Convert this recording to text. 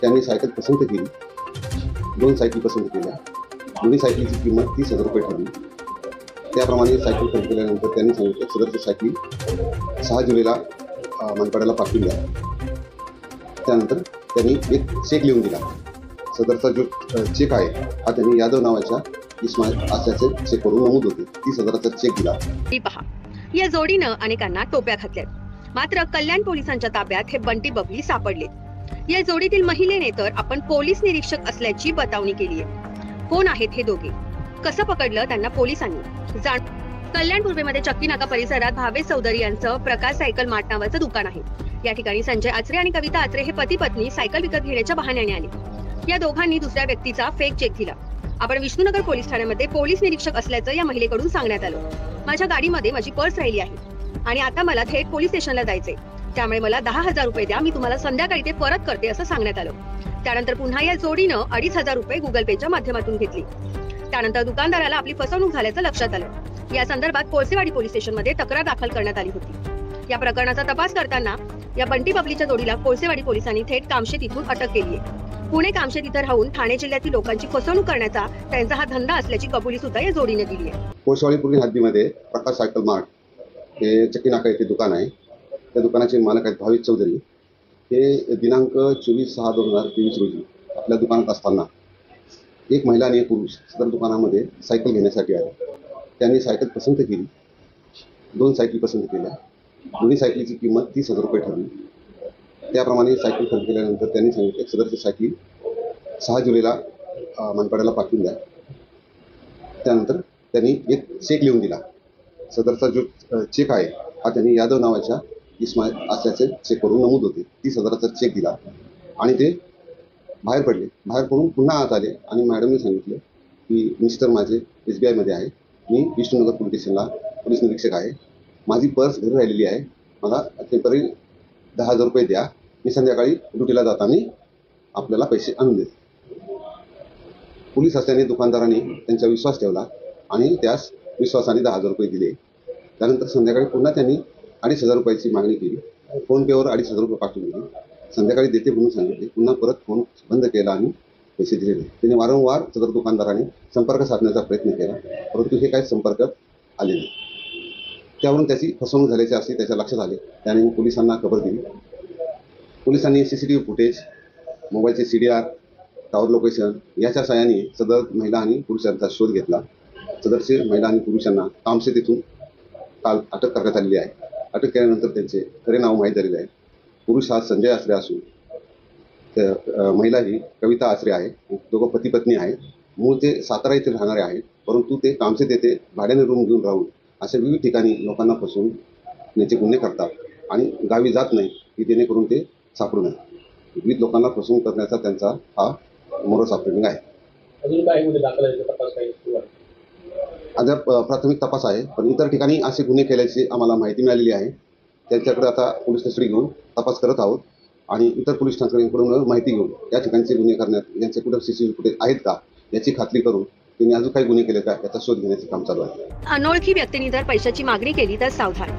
त्यांनी सायकल पसंत केली. दोन सायकल पसंत केल्या. दोन्ही सायकलीची किंमत तीस हजार रुपये ठरली. त्याप्रमाणे सायकल खरेदी केल्यानंतर त्यांनी सांगितलं सदरची सायकली सहा जुलैला मनपाड्याला पाठवून द्या. त्यानंतर त्यांनी एक चेक लिहून दिला. सदरचा जो चेक आहे हा त्यांनी यादव नावाच्या इस्माईल असल्याचे चेकवरून नमूद होते. तीस हजाराचा चेक दिला. पहा. या जोडीनं अनेकांना टोप्या घातल्यात. मात्र कल्याण पोलिसांच्या ताब्यात हे बंटी बबली सापडले या जोडीतील महिलेने तर आपण पोलीस निरीक्षक असल्याची बतावणी केली आहे. कोण आहेत हे दोघे? कसं पकडलं त्यांना पोलिसांनी? जाण कल्याण पूर्वेमध्ये चक्की नाका परिसरात भावेश चौधरी यांचं प्रकाश सायकल मार्ट नावाचं दुकान आहे. या ठिकाणी संजय आचरे आणि कविता आचरे हे पती पत्नी सायकल विकत घेण्याच्या बहाण्याने आले. या दोघांनी दुसऱ्या व्यक्तीचा फेक चेक दिला. आपण विष्णुनगर पोलीस ठाण्यामध्ये पोलीस निरीक्षक असल्याचं या महिलेकडून सांगण्यात आलं. माझ्या गाडीमध्ये माझी पर्स राहिली आहे. आणि आता मला थेट पोलीस स्टेशनला जायचंय. त्यामुळे मला दहा हजार रुपये द्या. मी तुम्हाला संध्याकाळी ते परत करते असं सांगण्यात आलं. त्यानंतर पुन्हा या जोडीनं अडीच हजार रुपये गुगल पेच्या माध्यमातून घेतली. त्यानंतर दुकानदाराला आपली फसवणूक झाल्याचं लक्षात आलं. या संदर्भात कोळसेवाडी पोलीस स्टेशनमध्ये तक्रार दाखल करण्यात आली होती. या प्रकरणाचा तपास करताना या बंटी बबलीच्या जोडीला कोळसेवाडी पोलिसांनी थेट कामशेत इथून अटक केली आहे पुणे कामशेत इथं राहून ठाणे जिल्ह्यातील लोकांची फसवणूक करण्याचा त्यांचा हा धंदा असल्याची कबुली सुद्धा या जोडीने दिली आहे कोळसेवाडी पोलीस हद्दीमध्ये प्रकाश सायकल मार्ट हे चक्की नाका येथे दुकान आहे. त्या दुकानाचे मालक आहेत भाविक चौधरी. हे दिनांक चोवीस सहा दोन हजार तेवीस रोजी आपल्या दुकानात असताना एक महिला आणि एक पुरुष सदर दुकानामध्ये सायकल घेण्यासाठी आले. त्यांनी सायकल पसंत केली. दोन सायकल पसंत केल्या. दोन्ही सायकलीची किंमत तीस हजार रुपये ठरली. त्याप्रमाणे सायकल खरेदी केल्यानंतर त्यांनी सांगितलं सदरची सायकली सहा जुलैला मनपाड्याला पाठवून द्या. त्यानंतर त्यांनी एक चेक लिहून दिला. सदरचा जो चेक आहे हा त्यांनी यादव नावाच्या इस्माईल असल्याचे चेक करून नमूद होते. तीस हजाराचा चेक दिला. आणि ते बाहेर पडले. बाहेर पडून पुन्हा आत आले आणि मॅडमने सांगितलं की मिस्टर माझे एस बी आयमध्ये आहे. मी विष्णुनगर पोलीस स्टेशनला पोलीस निरीक्षक आहे. माझी पर्स घरी राहिलेली आहे. मला टेंपररी दहा हजार रुपये द्या. मी संध्याकाळी ड्युटीला जाताना आपल्याला पैसे आणून देते. पोलीस असल्याने दुकानदाराने त्यांचा विश्वास ठेवला आणि त्यास विश्वासाने दहा हजार रुपये दिले. त्यानंतर संध्याकाळी पुन्हा त्यांनी अडीच हजार रुपयाची मागणी केली. फोनपेवर अडीच हजार रुपये पाठवून दिले. संध्याकाळी देते म्हणून सांगितले. पुन्हा परत फोन बंद केला आणि पैसे दिले नाही त्यांनी वारंवार सदर दुकानदाराने संपर्क साधण्याचा प्रयत्न केला. परंतु हे काही संपर्क आले नाही. त्यावरून त्याची फसवणूक झाल्याचे असे त्याच्या लक्षात आले. त्याने पोलिसांना खबर दिली. पोलिसांनी C C T V footage मोबाईलचे C D R tower location याच्या सहाय्याने सदर महिला आणि पुरुषांचा शोध घेतला. सदरचे महिला आणि पुरुषांना तामसे तिथून काल अटक करण्यात आलेली आहे. अटक केल्यानंतर त्यांचे खरे नाव माहीत झालेले आहे. पुरुष हा संजय आसरे असून त्या महिला ही कविता आसरे आहे. दोघं पती पत्नी आहेत. मूळ ते सातारा येथे राहणारे आहेत. परंतु ते कामसे तेथे भाड्याने रूम घेऊन राहून अशा विविध ठिकाणी लोकांना फसवून याचे गुन्हे करतात आणि गावी जात नाही की जेणेकरून ते सापडू नये. विविध लोकांना फसवून करण्याचा त्यांचा हा मोरस ऑपरेटिंग आहे. अजून काय दाखल तपास काही आहे? अद्याप प्राथमिक तपास आहे पण इतर ठिकाणी असे गुन्हे केल्याची आम्हाला माहिती मिळालेली आहे. त्यांच्याकडे आता पोलीस कस्टडी घेऊन तपास करत आहोत आणि इतर पोलीस ठाकरेंकडून माहिती घेऊन या ठिकाणचे गुन्हे करण्यात यांचे कुठे सी सी फुटेज आहेत का याची खात्री करून त्यांनी अजून काही गुन्हे केले का याचा शोध घेण्याचे काम चालू आहे. अनोळखी व्यक्तींनी जर पैशाची मागणी केली तर सावधान.